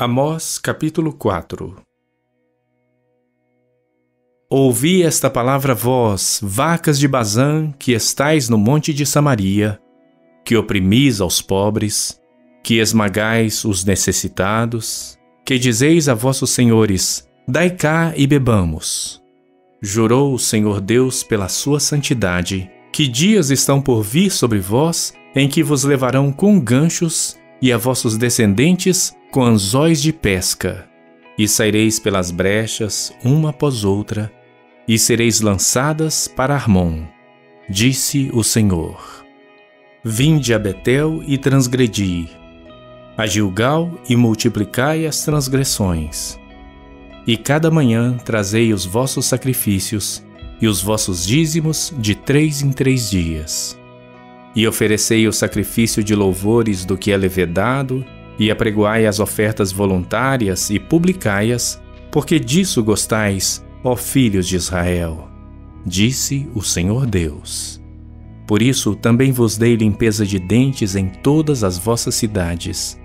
Amós capítulo 4 Ouvi esta palavra vós, vacas de Bazã, que estais no monte de Samaria, que oprimis aos pobres, que esmagais os necessitados, que dizeis a vossos senhores, dai cá e bebamos. Jurou o Senhor Deus pela sua santidade, que dias estão por vir sobre vós, em que vos levarão com ganchos e a vossos descendentes com anzóis de pesca, e saireis pelas brechas, uma após outra, e sereis lançadas para Armon, disse o Senhor. Vinde a Betel e transgredi, a Gilgal e multiplicai as transgressões. E cada manhã trazei os vossos sacrifícios e os vossos dízimos de três em três dias. E oferecei o sacrifício de louvores do que é levedado e apregoai as ofertas voluntárias e publicai-as, porque disso gostais, ó filhos de Israel, disse o Senhor Deus. Por isso também vos dei limpeza de dentes em todas as vossas cidades,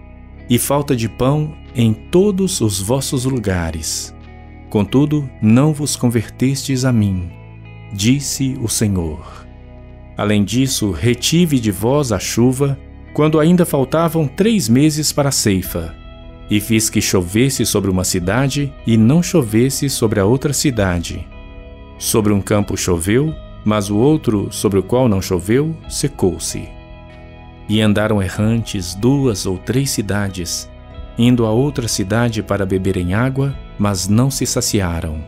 e falta de pão em todos os vossos lugares. Contudo, não vos convertestes a mim, disse o Senhor. Além disso, retive de vós a chuva quando ainda faltavam três meses para a ceifa, e fiz que chovesse sobre uma cidade e não chovesse sobre a outra cidade. Sobre um campo choveu, mas o outro, sobre o qual não choveu, secou-se. E andaram errantes duas ou três cidades, indo a outra cidade para beberem água, mas não se saciaram.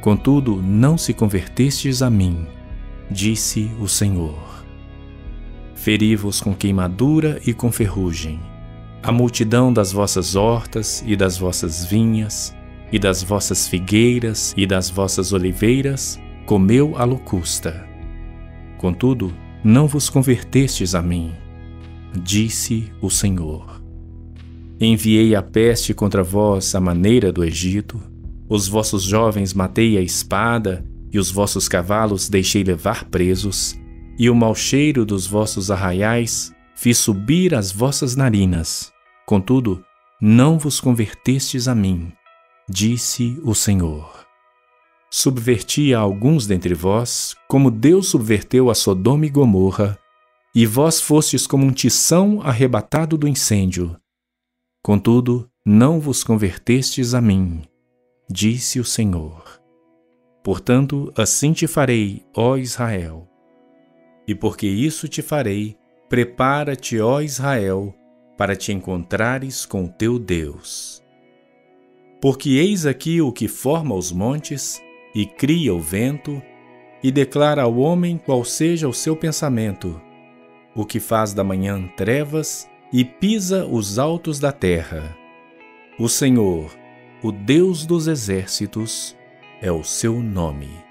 Contudo, não se convertestes a mim, disse o Senhor. Feri-vos com queimadura e com ferrugem. A multidão das vossas hortas e das vossas vinhas, e das vossas figueiras e das vossas oliveiras, comeu a locusta. Contudo, não vos convertestes a mim, disse o Senhor. Enviei a peste contra vós à maneira do Egito, os vossos jovens matei a espada, e os vossos cavalos deixei levar presos, e o mau cheiro dos vossos arraiais fiz subir as vossas narinas. Contudo, não vos convertestes a mim, disse o Senhor. Subverti a alguns dentre vós, como Deus subverteu a Sodoma e Gomorra, e vós fostes como um tição arrebatado do incêndio. Contudo, não vos convertestes a mim, disse o Senhor. Portanto, assim te farei, ó Israel e porque isso te farei, prepara-te, ó Israel, para te encontrares com teu Deus. Porque eis aqui o que forma os montes, e cria o vento, e declara ao homem qual seja o seu pensamento, o que faz da manhã trevas e pisa os altos da terra. O Senhor, o Deus dos exércitos, é o seu nome.